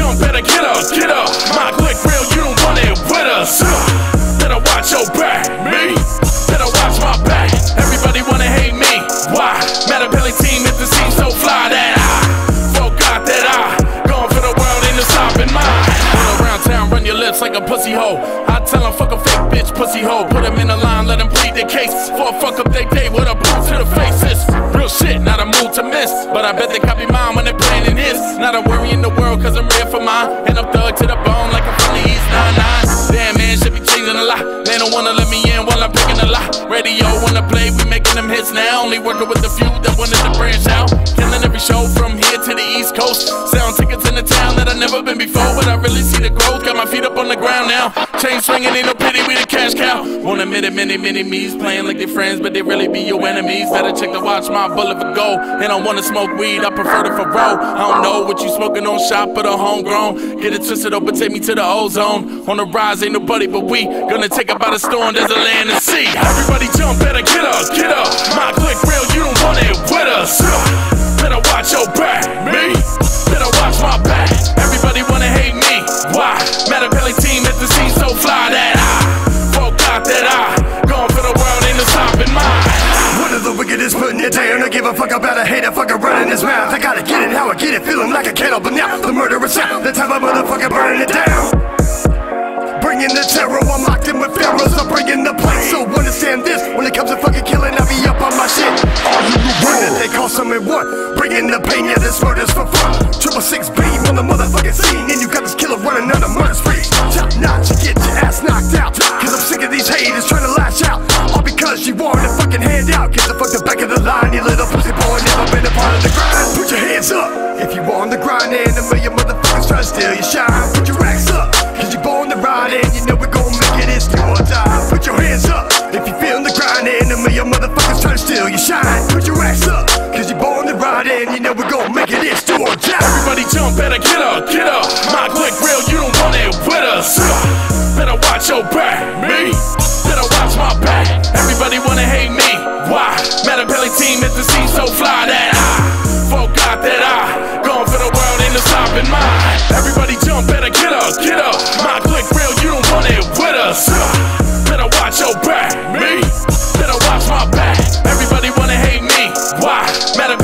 up, get up. My click real, you don't want it with us. Better watch your back, me. Better watch my back. Everybody wanna hate me. Why? Madopelli team if the scene so fly that I forgot that I gone for the world ain't no stopping mine. Run around town, run your lips like a pussy hoe. I tell 'em fuck a fake bitch, pussy hoe. Put 'em in a line, let 'em plead their case. For a fuck up they day with a. But I bet they copy mine when they're playing this. Not a worry in the world, cause I'm real for mine. And I'm thug to the bone like I'm from the East 99. Damn man, should be changing a lot. They don't wanna let me in while I'm picking a lot. Radio wanna play, we making them hits now. Only working with a few that wanted to branch out. Killing every show from here to the East Coast. Sound tickets in the town that I've never been before, but I really see the growth. Got my feet up on the ground now. Chain swinging, ain't no pity, we the cash cow. Won't admit it, many, many me's playing like they friends, but they really be your enemies. Better check to watch my bullet for gold. And I wanna smoke weed, I prefer to for roll. I don't know what you smoking on shop, or the homegrown. Get it twisted up, but take me to the ozone. On the rise, ain't nobody but we. Gonna take it by the storm, there's a land to see. Everybody jump, better get up, get up. My click real, you don't want it with us. Better watch your back, me. Putting it. I give a fuck about a hater, fucker running his mouth. I gotta get it how I get it, feeling like a kettle. But now the murderous sound, the time I motherfucker burning it down. Bringing the terror, I'm locked in with pharaohs. I'm bringing the plane, so understand this. When it comes to fucking killing, I be up on my shit. When did they call someone what? Bringing the pain, yeah, this murder's for fun. Triple six beam on the motherfucking scene, and you got this killer running on a murder spree. Top notch, and a million motherfuckers try to steal your shine. Put your racks up, cause you born to ride, and you know we're gon' make it, it's do or die. Put your hands up if you feel the grind, and a million motherfuckers try to steal your shine. Put your racks up, cause you born to ride, and you know we're gon' make it, it's do or die. Everybody jump, better get up, get up. My click real, you don't want it with us. Better watch your back, me. Better watch my back. Everybody wanna hate me. Why? Madopelli team at the scene so fly that I Everybody jump, better get up, get up. My click real, you don't want it with us. Better watch your back, me. Better watch my back. Everybody wanna hate me. Why? Matter